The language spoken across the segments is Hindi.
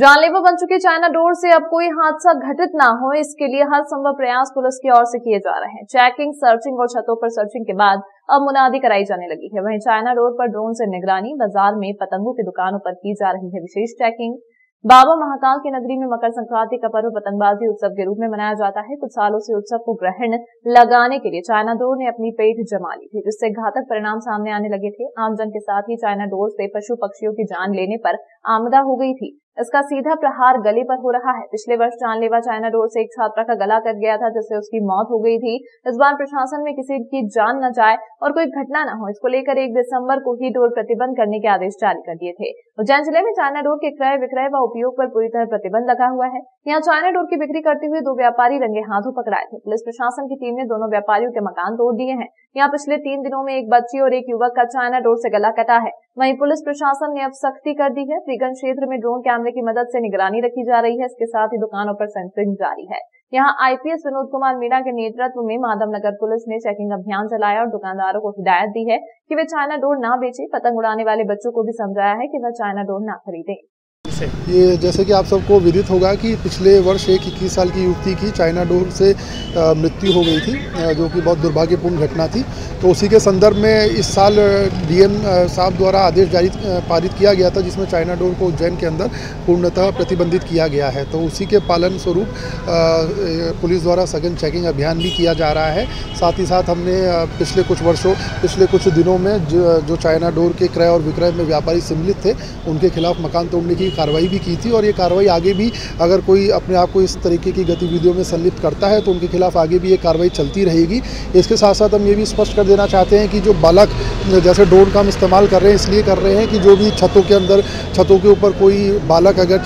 जानलेवा बन चुके चाइना डोर से अब कोई हादसा घटित ना हो, इसके लिए हर संभव प्रयास पुलिस की ओर से किए जा रहे हैं। चेकिंग सर्चिंग और छतों पर सर्चिंग के बाद अब मुनादी कराई जाने लगी है। वहीं चाइना डोर पर ड्रोन से निगरानी, बाज़ार में पतंगों की दुकानों पर की जा रही है विशेष चेकिंग बाबा महाकाल की नगरी में मकर संक्रांति का पर्व पतंगबाजी उत्सव के रूप में मनाया जाता है। कुछ सालों से उत्सव को ग्रहण लगाने के लिए चाइना डोर ने अपनी पेट जमा ली थी, जिससे घातक परिणाम सामने आने लगे थे। आमजन के साथ ही चाइना डोर से पशु पक्षियों की जान लेने पर आमदा हो गई थी। इसका सीधा प्रहार गले पर हो रहा है। पिछले वर्ष जानलेवा चाइना डोर से एक छात्रा का गला कट गया था, जिससे उसकी मौत हो गई थी। इस बार प्रशासन में किसी की जान न जाए और कोई घटना न हो, इसको लेकर एक दिसंबर को ही डोर प्रतिबंध करने के आदेश जारी कर दिए थे। उज्जैन ज़िले में चाइना डोर के क्रय विक्रय व उपयोग पर पूरी तरह प्रतिबंध लगा हुआ है। यहाँ चाइना डोर की बिक्री करते हुए दो व्यापारी रंगे हाथों पकड़ाए थे। पुलिस प्रशासन की टीम ने दोनों व्यापारियों के मकान तोड़ दिए हैं। यहाँ पिछले तीन दिनों में एक बच्ची और एक युवक का चाइना डोर से गला कटा है। वहीं पुलिस प्रशासन ने अब सख्ती कर दी है। फ्रीगंज क्षेत्र में ड्रोन कैमरे की मदद से निगरानी रखी जा रही है। इसके साथ ही दुकानों पर सेंसरिंग जारी है। यहाँ आईपीएस विनोद कुमार मीणा के नेतृत्व में माधव नगर पुलिस ने चेकिंग अभियान चलाया और दुकानदारों को हिदायत दी है कि वे चाइना डोर ना बेचे। पतंग उड़ाने वाले बच्चों को भी समझाया है कि वह चाइना डोर ना खरीदें। से? ये जैसे कि आप सबको विदित होगा कि पिछले वर्ष एक इक्कीस साल की युवती की चाइना डोर से मृत्यु हो गई थी जो कि बहुत दुर्भाग्यपूर्ण घटना थी। तो उसी के संदर्भ में इस साल डीएम साहब द्वारा आदेश जारी पारित किया गया था जिसमें चाइना डोर को उज्जैन के अंदर पूर्णतः प्रतिबंधित किया गया है। तो उसी के पालन स्वरूप पुलिस द्वारा सघन चेकिंग अभियान भी किया जा रहा है। साथ ही साथ हमने पिछले कुछ वर्षों पिछले कुछ दिनों में जो, चाइना डोर के क्रय और विक्रय में व्यापारी सम्मिलित थे उनके खिलाफ मकान तोड़ने की कार्रवाई भी की थी और ये कार्रवाई आगे भी अगर कोई अपने आप को इस तरीके की गतिविधियों में संलिप्त करता है तो उनके खिलाफ आगे भी ये कार्रवाई चलती रहेगी। इसके साथ साथ हम ये भी स्पष्ट कर देना चाहते हैं कि जो बालक, जैसे ड्रोन का हम इस्तेमाल कर रहे हैं, इसलिए कर रहे हैं कि जो भी छतों के अंदर, छतों के ऊपर कोई बालक अगर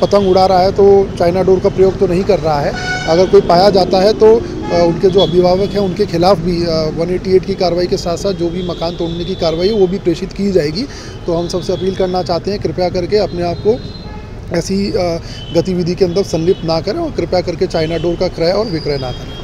पतंग उड़ा रहा है तो चाइना डोर का प्रयोग तो नहीं कर रहा है। अगर कोई पाया जाता है तो उनके जो अभिभावक हैं, उनके खिलाफ भी 188 की कार्रवाई के साथ साथ जो भी मकान तोड़ने की कार्रवाई है, वो भी प्रेषित की जाएगी। तो हम सबसे अपील करना चाहते हैं, कृपया करके अपने आप को ऐसी गतिविधि के अंदर संलिप्त ना करें और कृपया करके चाइना डोर का क्रय और विक्रय ना करें।